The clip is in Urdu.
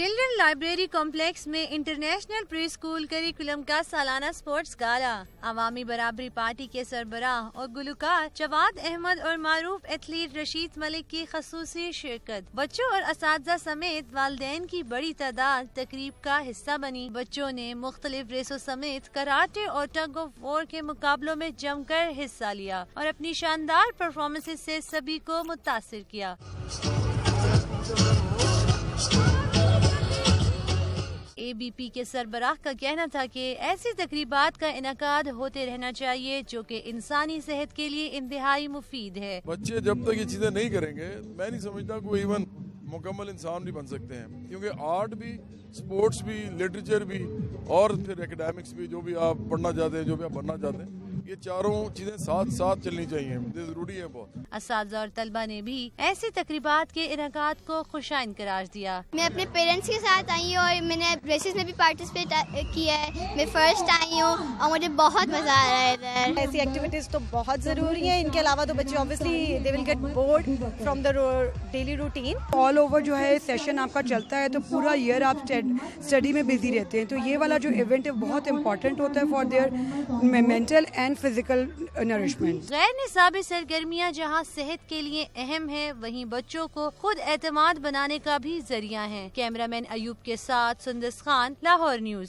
چلڈرن لائبریری کمپلیکس میں انٹرنیشنل پری اسکول کریکولم کا سالانہ سپورٹس گالا۔ عوامی برابری پارٹی کے سربراہ اور گلوکار جواد احمد اور معروف ایتھلیٹ رشید ملک کی خصوصی شرکت۔ بچوں اور اساتذہ سمیت والدین کی بڑی تعداد تقریب کا حصہ بنی۔ بچوں نے مختلف ریسوں سمیت کراٹے اور ٹگ آف وار کے مقابلوں میں جم کر حصہ لیا اور اپنی شاندار پرفارمنس سے سبھی کو متاثر کیا۔ بی پی کے سربراہ کا کہنا تھا کہ ایسی تقریبات کا انعقاد ہوتے رہنا چاہیے جو کہ انسانی صحت کے لیے انتہائی مفید ہے۔ بچے جب تک یہ چیزیں نہیں کریں گے، میں نہیں سمجھتا کوئی ایون مکمل انسان بھی بن سکتے ہیں۔ کیونکہ آرٹ بھی سپورٹس بھی لٹریچر بھی اور پھر اکیڈیمکس بھی جو بھی آپ پڑھنا چاہتے ہیں جو بھی آپ بننا چاہتے ہیں یہ چاروں چیزیں ساتھ ساتھ چلنی چاہیے یہ ضروری ہے بہت۔ اساتذہ اور طلبہ نے بھی ایسی تقریبات کے انعقاد کو خوشائن قرار دیا۔ میں اپنے پیرنٹس کے ساتھ آئی ہوں اور میں نے ریسز میں بھی پارٹیسپیٹ کیا ہے۔ میں فرسٹ آئی ہوں اور مجھے بہت مزہ آ رہا ہے ادھر۔ ایسی ایکٹیویٹیز تو بہت ضروری ہیں۔ ان کے علاوہ تو بچے obviously they will get bored from the daily routine all over جو ہے سیشن آپ کا چلتا ہے تو پورا ایئر آپ اسٹڈی میں بزی رہتے ہیں تو یہ والا جو ایونٹ ہے بہت امپورٹنٹ ہوتا ہے for their mental and physical nourishment غیر نصابی سرگرمیاں جہاں صحت کے لیے اہم ہے وہیں بچوں کو خود اعتماد بنانے کا بھی ذریعہ ہیں۔ کیمرہ مین ایوب کے ساتھ سندس خان، لاہور نیوز۔